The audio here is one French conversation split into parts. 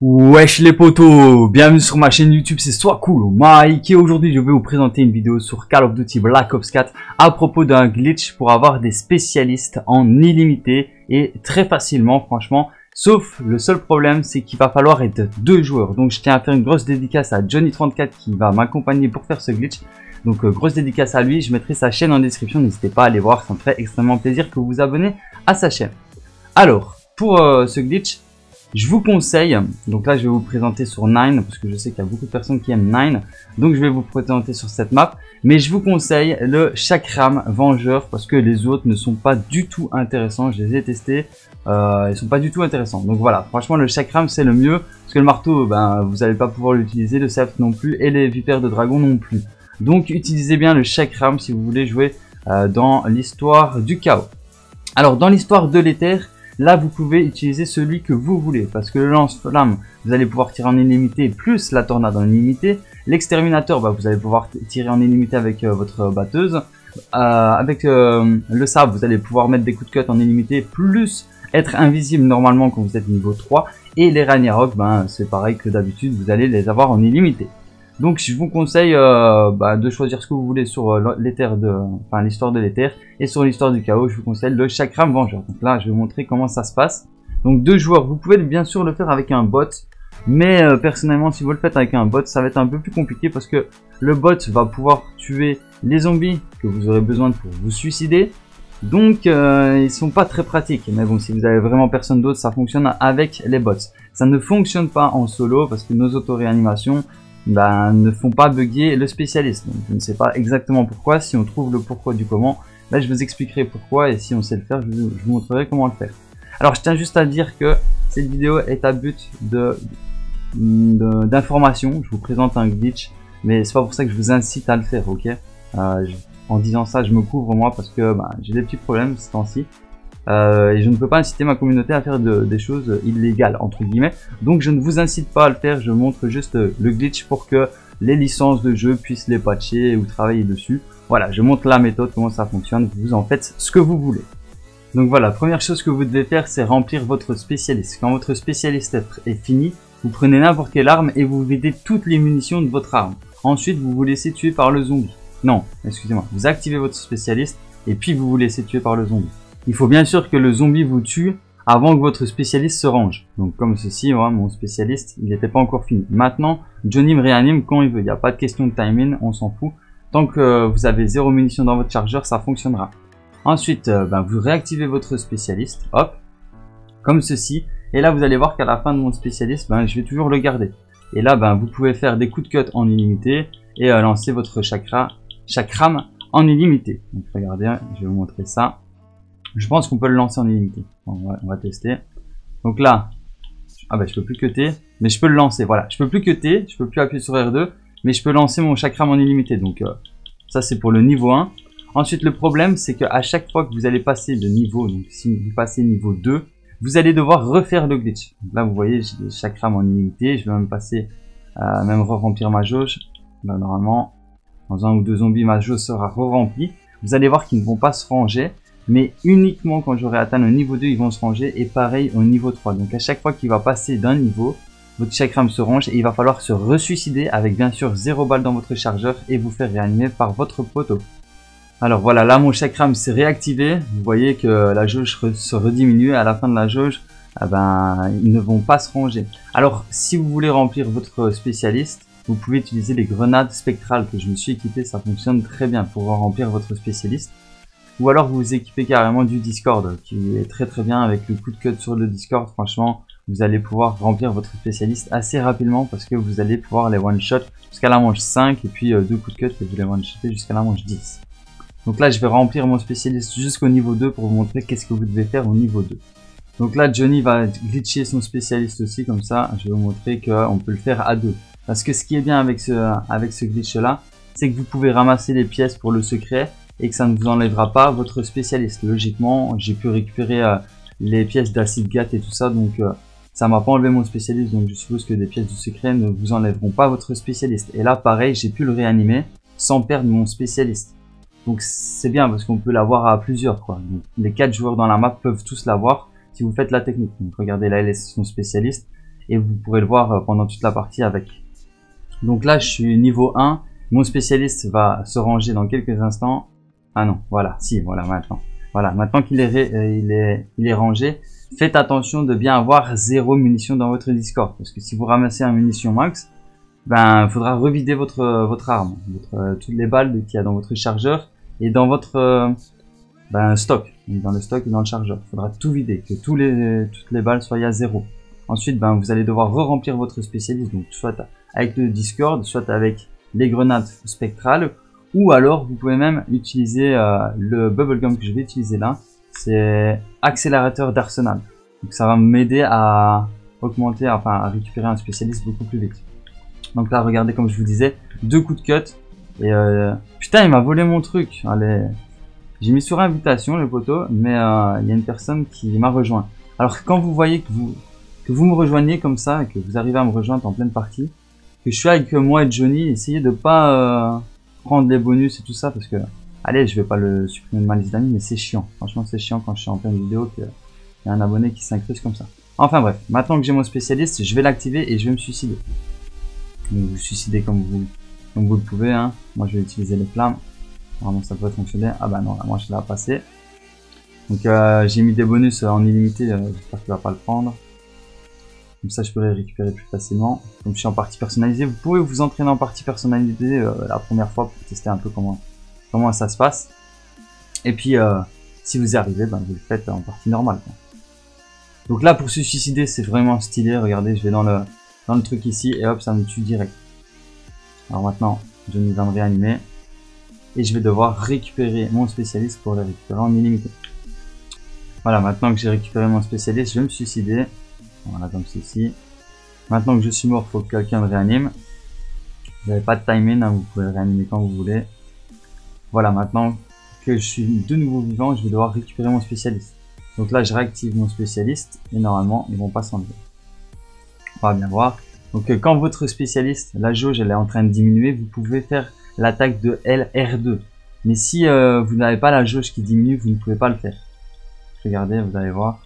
Wesh les potos, bienvenue sur ma chaîne YouTube, c'est soit cool Mike et aujourd'hui je vais vous présenter une vidéo sur Call of Duty Black Ops 4 à propos d'un glitch pour avoir des spécialistes en illimité et très facilement franchement. Sauf le seul problème c'est qu'il va falloir être deux joueurs. Donc je tiens à faire une grosse dédicace à Johnny34 qui va m'accompagner pour faire ce glitch. Donc euh, grosse dédicace à lui, je mettrai sa chaîne en description, n'hésitez pas à aller voir, ça me ferait extrêmement plaisir que vous vous abonnez à sa chaîne. Alors, pour euh, ce glitch, je vous conseille, donc là je vais vous présenter sur Nine, parce que je sais qu'il y a beaucoup de personnes qui aiment Nine, donc je vais vous présenter sur cette map, mais je vous conseille le Chakram Vengeur, parce que les autres ne sont pas du tout intéressants, je les ai testés, euh, ils sont pas du tout intéressants. Donc voilà, franchement le Chakram c'est le mieux, parce que le marteau, ben, vous n'allez pas pouvoir l'utiliser, le Sceptre non plus, et les vipères de dragon non plus. Donc utilisez bien le Chakram si vous voulez jouer euh, dans l'histoire du chaos. Alors dans l'histoire de l'éther, Là, vous pouvez utiliser celui que vous voulez, parce que le lance-flamme, vous allez pouvoir tirer en illimité, plus la tornade en illimité. L'exterminateur, bah, vous allez pouvoir tirer en illimité avec euh, votre batteuse. Euh, avec euh, le sabre, vous allez pouvoir mettre des coups de cut en illimité, plus être invisible normalement quand vous êtes niveau 3. Et les Ragnarok, ben, c'est pareil que d'habitude, vous allez les avoir en illimité. Donc je vous conseille euh, bah, de choisir ce que vous voulez sur euh, de, enfin l'histoire de l'éther et sur l'histoire du chaos, je vous conseille le chakram vengeur. Donc là, je vais vous montrer comment ça se passe. Donc deux joueurs, vous pouvez bien sûr le faire avec un bot, mais euh, personnellement, si vous le faites avec un bot, ça va être un peu plus compliqué parce que le bot va pouvoir tuer les zombies que vous aurez besoin pour vous suicider. Donc euh, ils sont pas très pratiques. Mais bon, si vous avez vraiment personne d'autre, ça fonctionne avec les bots. Ça ne fonctionne pas en solo parce que nos auto-réanimations, ben, ne font pas bugger le spécialiste. Donc, je ne sais pas exactement pourquoi. Si on trouve le pourquoi du comment, là je vous expliquerai pourquoi et si on sait le faire, je vous, montrerai comment le faire. Alors je tiens juste à dire que cette vidéo est à but de d'information. Je vous présente un glitch, mais c'est pas pour ça que je vous incite à le faire, ok? Euh, En disant ça, je me couvre moi parce que ben, j'ai des petits problèmes ce temps-ci. Euh, et je ne peux pas inciter ma communauté à faire des choses illégales entre guillemets. Donc je ne vous incite pas à le faire, je montre juste le glitch pour que les licences de jeu puissent les patcher ou travailler dessus. Voilà, je montre la méthode, comment ça fonctionne, vous en faites ce que vous voulez. Donc voilà, première chose que vous devez faire, c'est remplir votre spécialiste. Quand votre spécialiste est fini, vous prenez n'importe quelle arme et vous videz toutes les munitions de votre arme. Ensuite, vous vous laissez tuer par le zombie. Non, excusez-moi, vous activez votre spécialiste et puis vous vous laissez tuer par le zombie. Il faut bien sûr que le zombie vous tue avant que votre spécialiste se range. Donc comme ceci, mon spécialiste, il n'était pas encore fini. Maintenant, Johnny me réanime quand il veut. Il n'y a pas de question de timing, on s'en fout. Tant que vous avez zéro munition dans votre chargeur, ça fonctionnera. Ensuite, euh, ben, vous réactivez votre spécialiste, hop, comme ceci. Et là, vous allez voir qu'à la fin de mon spécialiste, ben, je vais toujours le garder. Et là, ben, vous pouvez faire des coups de cut en illimité et euh, lancer votre chakra, chakram en illimité. Donc regardez, je vais vous montrer ça. Je pense qu'on peut le lancer en illimité. on, va, tester. Donc là, ah bah je peux plus cutter, mais je peux le lancer. Voilà, je peux plus cutter, je peux plus appuyer sur R2, mais je peux lancer mon chakram en illimité. Donc euh, ça c'est pour le niveau 1. Ensuite le problème c'est qu'à chaque fois que vous allez passer de niveau, donc si vous passez niveau 2, vous allez devoir refaire le glitch. là vous voyez j'ai des chakrams en illimité, je vais même passer, euh, même re-remplir ma jauge. Normalement, dans un ou deux zombies ma jauge sera re-remplie. Vous allez voir qu'ils ne vont pas se ranger mais uniquement quand j'aurai atteint le niveau 2, ils vont se ranger, et pareil au niveau 3. Donc à chaque fois qu'il va passer d'un niveau, votre chakram se range et il va falloir se resuicider avec bien sûr 0 balle dans votre chargeur et vous faire réanimer par votre poteau. Alors voilà, là mon chakram s'est réactivé, vous voyez que la jauge se rediminue, à la fin de la jauge, eh ben, ils ne vont pas se ranger. Alors si vous voulez remplir votre spécialiste, vous pouvez utiliser les grenades spectrales que je me suis équipé, ça fonctionne très bien pour remplir votre spécialiste. Ou alors vous vous équipez carrément du Discord, qui est très très bien avec le coup de cut sur le Discord. Franchement, vous allez pouvoir remplir votre spécialiste assez rapidement parce que vous allez pouvoir les one-shot jusqu'à la manche 5 et puis euh, deux coups de cut et vous les one-shotter jusqu'à la manche 10. Donc là, je vais remplir mon spécialiste jusqu'au niveau 2 pour vous montrer qu'est-ce que vous devez faire au niveau 2. Donc là, Johnny va glitcher son spécialiste aussi, comme ça, je vais vous montrer qu'on peut le faire à deux. Parce que ce qui est bien avec ce, avec ce glitch là, c'est que vous pouvez ramasser les pièces pour le secret et que ça ne vous enlèvera pas votre spécialiste. Logiquement, j'ai pu récupérer euh, les pièces d'acide GAT et tout ça, donc euh, ça m'a pas enlevé mon spécialiste, donc je suppose que des pièces du secret ne vous enlèveront pas votre spécialiste. Et là, pareil, j'ai pu le réanimer sans perdre mon spécialiste. Donc c'est bien parce qu'on peut l'avoir à plusieurs. Quoi. les quatre joueurs dans la map peuvent tous l'avoir si vous faites la technique. Donc regardez là, il est son spécialiste et vous pourrez le voir euh, pendant toute la partie avec. Donc là, je suis niveau 1. Mon spécialiste va se ranger dans quelques instants. Ah non, voilà, si, voilà maintenant. Voilà, maintenant qu'il est, euh, il est, il est rangé, faites attention de bien avoir zéro munition dans votre Discord. Parce que si vous ramassez un munition max, ben, il faudra revider votre, votre arme, euh, toutes les balles qu'il y a dans votre chargeur et dans votre euh, ben, stock, dans le stock et dans le chargeur. Il faudra tout vider, que tous les, toutes les balles soient à zéro. Ensuite, ben, vous allez devoir re-remplir votre spécialiste, donc soit avec le Discord, soit avec les grenades spectrales, ou alors vous pouvez même utiliser euh, le bubblegum que je vais utiliser là, c'est accélérateur d'arsenal. Donc ça va m'aider à augmenter, enfin à récupérer un spécialiste beaucoup plus vite. Donc là, regardez comme je vous disais, deux coups de cut, et euh, putain, il m'a volé mon truc. Allez. J'ai mis sur invitation le poteau, mais euh, il y a une personne qui m'a rejoint. Alors quand vous voyez que vous que vous me rejoignez comme ça, que vous arrivez à me rejoindre en pleine partie, que je suis avec moi et Johnny, essayez de pas euh, prendre les bonus et tout ça, parce que allez, je vais pas le supprimer de ma liste d'amis, mais c'est chiant. Franchement, c'est chiant quand je suis en pleine vidéo qu'il y a un abonné qui s'incruste comme ça. Enfin bref, maintenant que j'ai mon spécialiste, je vais l'activer et je vais me suicider. vous vous suicidez comme vous donc vous le pouvez, hein. Moi je vais utiliser les flammes. Normalement ça peut fonctionner. Ah bah non, là moi je l'ai passé. Donc euh, j'ai mis des bonus en illimité, euh, j'espère qu'il va pas le prendre. Comme ça je peux les récupérer plus facilement. Comme je suis en partie personnalisée, vous pouvez vous entraîner en partie personnalisée euh, la première fois pour tester un peu comment, comment ça se passe. Et puis si vous y arrivez, ben, vous le faites en partie normale. Donc là pour se suicider c'est vraiment stylé, regardez je vais dans le, dans le truc ici et hop ça me tue direct. Alors maintenant, je va me réanimer. Et je vais devoir récupérer mon spécialiste pour le récupérer en illimité. Voilà, maintenant que j'ai récupéré mon spécialiste, je vais me suicider. Voilà, comme ceci. Maintenant que je suis mort, faut que quelqu'un me réanime. Vous n'avez pas de timing, hein, vous pouvez le réanimer quand vous voulez. Voilà, maintenant que je suis de nouveau vivant, je vais devoir récupérer mon spécialiste. Donc là, je réactive mon spécialiste et normalement, ils vont pas s'enlever. On va bien voir. Donc euh, quand votre spécialiste, la jauge, elle est en train de diminuer, vous pouvez faire l'attaque de LR2. Mais si euh, vous n'avez pas la jauge qui diminue, vous ne pouvez pas le faire. Regardez, vous allez voir.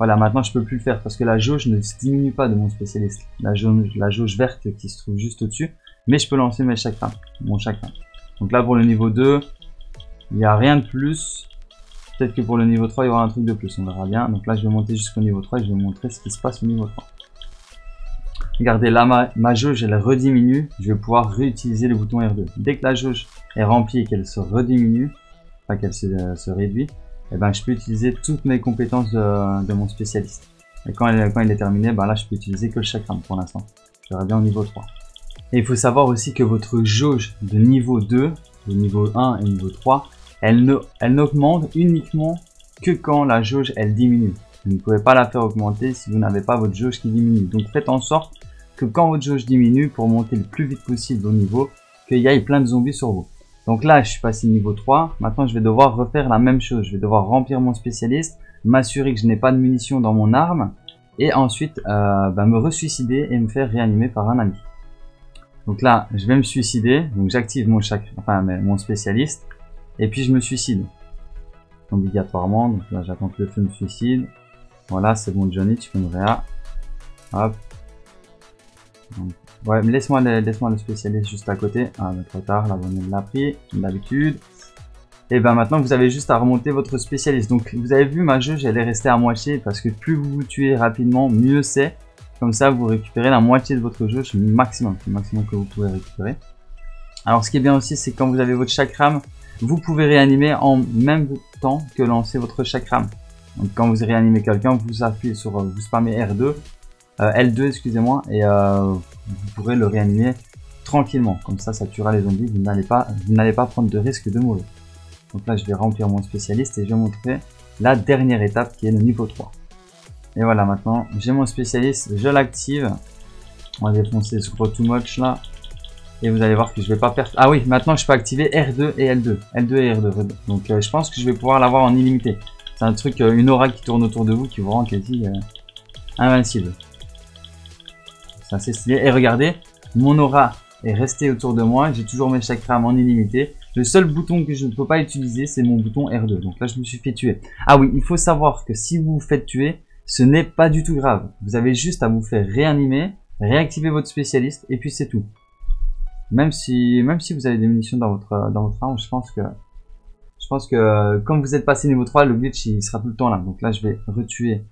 Voilà, maintenant je peux plus le faire parce que la jauge ne diminue pas de mon spécialiste. La jauge, verte qui se trouve juste au-dessus. Mais je peux lancer mes chakrams, mon chakram. Donc là pour le niveau 2, il n'y a rien de plus. Peut-être que pour le niveau 3, il y aura un truc de plus, on verra bien. Donc là je vais monter jusqu'au niveau 3 et je vais vous montrer ce qui se passe au niveau 3. Regardez, là, ma, jauge, elle rediminue. Je vais pouvoir réutiliser le bouton R2. Dès que la jauge est remplie et qu'elle se rediminue, enfin qu'elle se, euh, réduit, eh ben, je peux utiliser toutes mes compétences de, mon spécialiste. Et quand, quand il est terminé, ben là, je peux utiliser que le chakram pour l'instant. Je bien au niveau 3. Et il faut savoir aussi que votre jauge de niveau 2, de niveau 1 et niveau 3, elle n'augmente elle uniquement que quand la jauge, elle diminue. Vous ne pouvez pas la faire augmenter si vous n'avez pas votre jauge qui diminue. Donc faites en sorte que quand votre jauge diminue, pour monter le plus vite possible au niveau, qu'il y ait plein de zombies sur vous. Donc là, je suis passé niveau 3. Maintenant, je vais devoir refaire la même chose. Je vais devoir remplir mon spécialiste, m'assurer que je n'ai pas de munitions dans mon arme, et ensuite euh, bah, me resuicider et me faire réanimer par un ami. Donc là, je vais me suicider. Donc j'active mon enfin mon spécialiste, et puis je me suicide obligatoirement. Donc là, j'attends que le feu me suicide. Voilà, c'est bon Johnny, tu peux me réa. Hop. Ouais, mais laisse-moi le spécialiste juste à côté. Ah, mais trop tard, l'abonné l'a pris, d'habitude. Et ben maintenant, vous avez juste à remonter votre spécialiste. Donc, vous avez vu, ma jauge, elle est restée à moitié parce que plus vous vous tuez rapidement, mieux c'est. Comme ça, vous récupérez la moitié de votre jauge maximum, le maximum que vous pouvez récupérer. Alors, ce qui est bien aussi, c'est quand vous avez votre chakram, vous pouvez réanimer en même temps que lancer votre chakram. Donc quand vous réanimez quelqu'un, vous appuyez sur, vous spammez R2, euh, L2 excusez-moi, et euh, vous pourrez le réanimer tranquillement. Comme ça, ça tuera les zombies. Vous n'allez pas, prendre de risque de mourir. Donc là, je vais remplir mon spécialiste et je vais montrer la dernière étape qui est le niveau 3. Et voilà, maintenant, j'ai mon spécialiste, je l'active. On va défoncer ce gros too much là. Et vous allez voir que je vais pas perdre... Ah oui, maintenant je peux activer R2 et L2. L2 et R2. Donc euh, je pense que je vais pouvoir l'avoir en illimité. C'est un truc, une aura qui tourne autour de vous qui vous rend quasi invincible. C'est assez stylé. Et regardez, mon aura est restée autour de moi. J'ai toujours mes chakrams en illimité. Le seul bouton que je ne peux pas utiliser, c'est mon bouton R2. Donc là, je me suis fait tuer. Ah oui, il faut savoir que si vous vous faites tuer, ce n'est pas du tout grave. Vous avez juste à vous faire réanimer, réactiver votre spécialiste, et puis c'est tout. Même si, même si vous avez des munitions dans votre, dans votre arme, je pense que, je pense que, comme vous êtes passé niveau 3, le glitch, il sera tout le temps là. Donc là, je vais retuer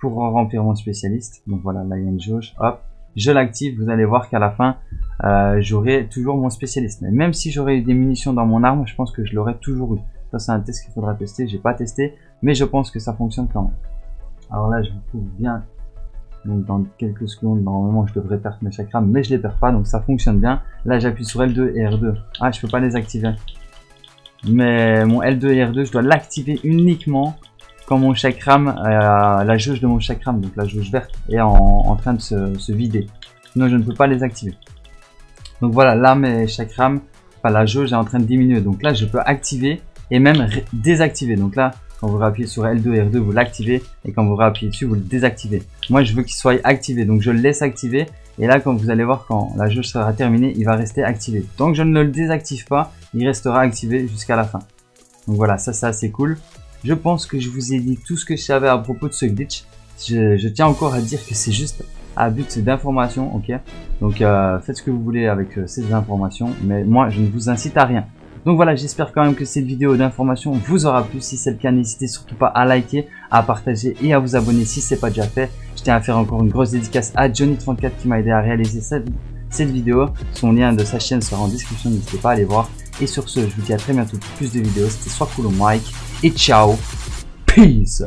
pour remplir mon spécialiste. Donc voilà, là, il y a une jauge. Hop je l'active, vous allez voir qu'à la fin, euh, j'aurai toujours mon spécialiste. Même si j'aurais eu des munitions dans mon arme, je pense que je l'aurais toujours eu. Ça, c'est un test qu'il faudra tester. J'ai pas testé, mais je pense que ça fonctionne quand même. Alors là, je trouve bien. Donc dans quelques secondes, normalement, je devrais perdre mes chakras, mais je les perds pas, donc ça fonctionne bien. Là, j'appuie sur L2 et R2. Ah, je peux pas les activer. Mais mon L2 et R2, je dois l'activer uniquement quand mon chakram, euh, la jauge de mon chakram, donc la jauge verte, est en, train de se, vider. Sinon, je ne peux pas les activer. Donc voilà, là, mes chakrams, enfin, la jauge est en train de diminuer. Donc là, je peux activer et même désactiver. Donc là, quand vous rappuyez sur L2 et R2, vous l'activez. Et quand vous rappuyez dessus, vous le désactivez. Moi, je veux qu'il soit activé. Donc je le laisse activer. Et là, quand vous allez voir, quand la jauge sera terminée, il va rester activé. Tant que je ne le désactive pas, il restera activé jusqu'à la fin. Donc voilà, ça c'est assez cool. Je pense que je vous ai dit tout ce que je savais à propos de ce glitch. Je, tiens encore à dire que c'est juste à but d'information, ok? Donc euh, faites ce que vous voulez avec euh, ces informations, mais moi je ne vous incite à rien. Donc voilà, j'espère quand même que cette vidéo d'information vous aura plu. Si c'est le cas, n'hésitez surtout pas à liker, à partager et à vous abonner si ce n'est pas déjà fait. Je tiens à faire encore une grosse dédicace à Johnny34 qui m'a aidé à réaliser cette, cette vidéo. Son lien de sa chaîne sera en description, n'hésitez pas à aller voir. Et sur ce, je vous dis à très bientôt pour plus de vidéos. C'était Soit Cool ou Mike. Et ciao. Peace.